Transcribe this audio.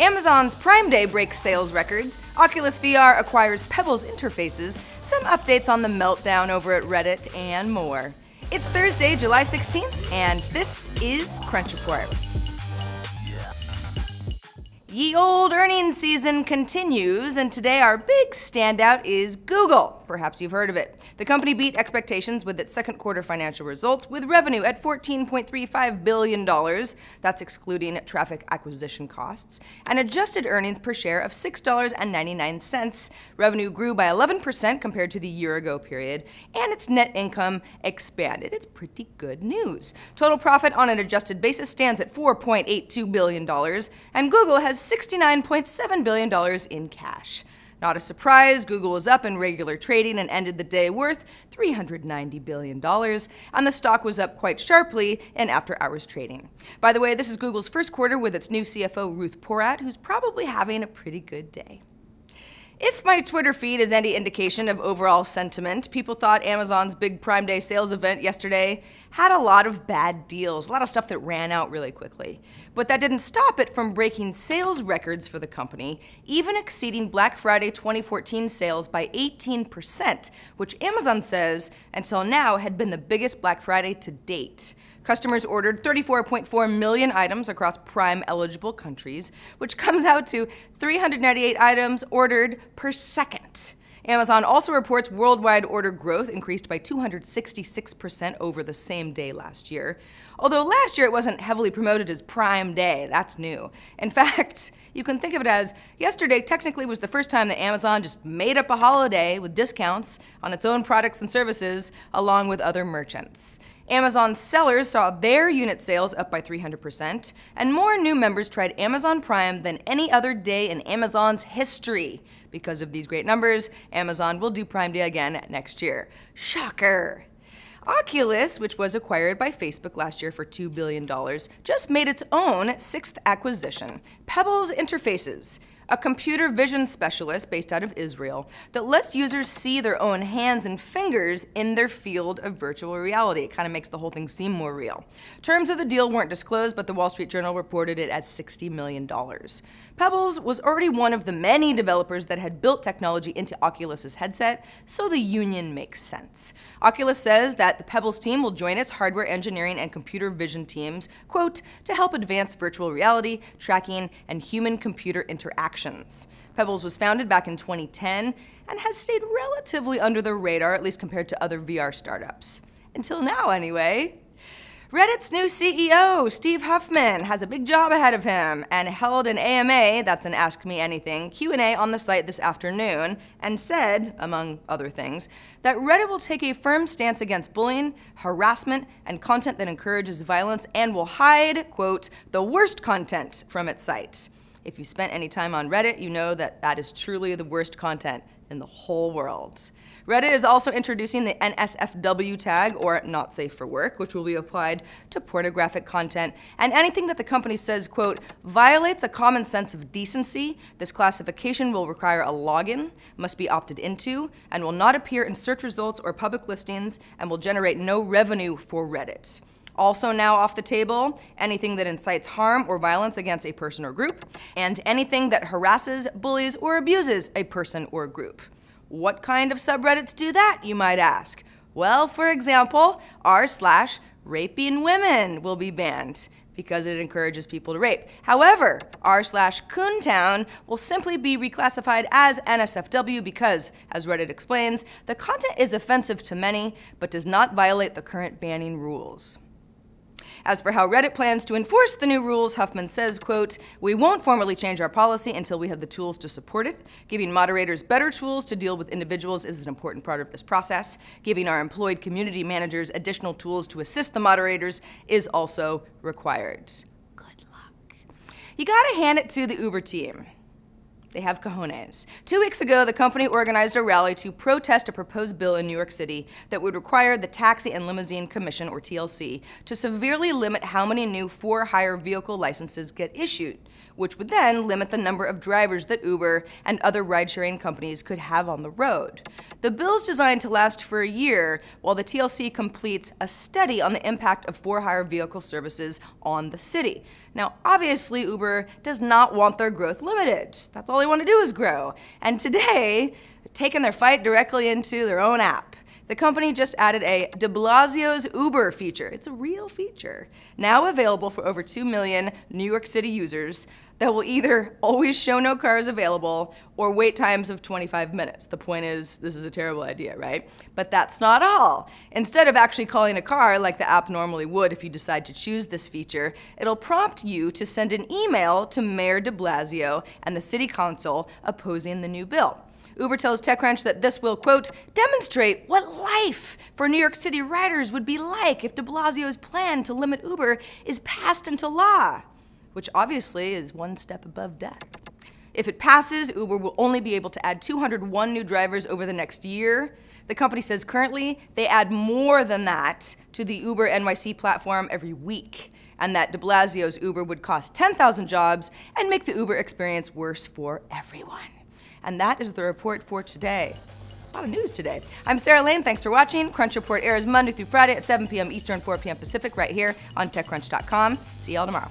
Amazon's Prime Day breaks sales records, Oculus VR acquires Pebbles interfaces, some updates on the meltdown over at Reddit, and more. It's Thursday, July 16th, and this is Crunch Report. Ye old earnings season continues, and today our big standout is Google. Perhaps you've heard of it. The company beat expectations with its second quarter financial results, with revenue at $14.35 billion, that's excluding traffic acquisition costs, and adjusted earnings per share of $6.99. Revenue grew by 11% compared to the year ago period, and its net income expanded. It's pretty good news. Total profit on an adjusted basis stands at $4.82 billion, and Google has $69.7 billion in cash. Not a surprise, Google was up in regular trading and ended the day worth $390 billion, and the stock was up quite sharply in after hours trading. By the way, this is Google's first quarter with its new CFO, Ruth Porat, who's probably having a pretty good day. If my Twitter feed is any indication of overall sentiment, people thought Amazon's big Prime Day sales event yesterday had a lot of bad deals, a lot of stuff that ran out really quickly. But that didn't stop it from breaking sales records for the company, even exceeding Black Friday 2014 sales by 18%, which Amazon says until now had been the biggest Black Friday to date. Customers ordered 34.4 million items across Prime eligible countries, which comes out to 398 items ordered per second. Amazon also reports worldwide order growth increased by 266% over the same day last year. Although last year it wasn't heavily promoted as Prime Day, that's new. In fact, you can think of it as yesterday technically was the first time that Amazon just made up a holiday with discounts on its own products and services along with other merchants. Amazon sellers saw their unit sales up by 300%, and more new members tried Amazon Prime than any other day in Amazon's history. Because of these great numbers, Amazon will do Prime Day again next year. Shocker! Oculus, which was acquired by Facebook last year for $2 billion, just made its own sixth acquisition, Pebbles Interfaces a computer vision specialist based out of Israel that lets users see their own hands and fingers in their field of virtual reality. It kind of makes the whole thing seem more real. Terms of the deal weren't disclosed, but the Wall Street Journal reported it at $60 million. Pebbles was already one of the many developers that had built technology into Oculus's headset, so the union makes sense. Oculus says that the Pebbles team will join its hardware engineering and computer vision teams, quote, to help advance virtual reality, tracking, and human computer interaction Pebbles was founded back in 2010 and has stayed relatively under the radar, at least compared to other VR startups. Until now, anyway. Reddit's new CEO, Steve Huffman, has a big job ahead of him and held an AMA, that's an Ask Me Anything, Q&A on the site this afternoon and said, among other things, that Reddit will take a firm stance against bullying, harassment, and content that encourages violence and will hide, quote, the worst content from its site. If you spent any time on Reddit, you know that that is truly the worst content in the whole world. Reddit is also introducing the NSFW tag, or not safe for work, which will be applied to pornographic content and anything that the company says, quote, violates a common sense of decency. This classification will require a login, must be opted into, and will not appear in search results or public listings, and will generate no revenue for Reddit. Also, now off the table, anything that incites harm or violence against a person or group, and anything that harasses, bullies, or abuses a person or group. What kind of subreddits do that, you might ask? Well, for example, r slash raping women will be banned because it encourages people to rape. However, r slash Coontown will simply be reclassified as NSFW because, as Reddit explains, the content is offensive to many, but does not violate the current banning rules. As for how Reddit plans to enforce the new rules, Huffman says, quote, "We won't formally change our policy until we have the tools to support it. Giving moderators better tools to deal with individuals is an important part of this process. Giving our employed community managers additional tools to assist the moderators is also required." Good luck. You got to hand it to the Uber team. They have cojones. Two weeks ago, the company organized a rally to protest a proposed bill in New York City that would require the Taxi and Limousine Commission, or TLC, to severely limit how many new for hire vehicle licenses get issued, which would then limit the number of drivers that Uber and other ride sharing companies could have on the road. The bill is designed to last for a year while the TLC completes a study on the impact of for hire vehicle services on the city. Now, obviously, Uber does not want their growth limited. That's all they want to do is grow. And today, taking their fight directly into their own app. The company just added a de Blasio's Uber feature. It's a real feature. Now available for over 2 million New York City users that will either always show no cars available or wait times of 25 minutes. The point is, this is a terrible idea, right? But that's not all. Instead of actually calling a car like the app normally would if you decide to choose this feature, it'll prompt you to send an email to Mayor de Blasio and the City Council opposing the new bill. Uber tells TechCrunch that this will, quote, demonstrate what life for New York City riders would be like if de Blasio's plan to limit Uber is passed into law, which obviously is one step above death. If it passes, Uber will only be able to add 201 new drivers over the next year. The company says currently they add more than that to the Uber NYC platform every week, and that de Blasio's Uber would cost 10,000 jobs and make the Uber experience worse for everyone. And that is the report for today. A lot of news today. I'm Sarah Lane. Thanks for watching. Crunch Report airs Monday through Friday at 7 p.m. Eastern, 4 p.m. Pacific, right here on TechCrunch.com. See y'all tomorrow.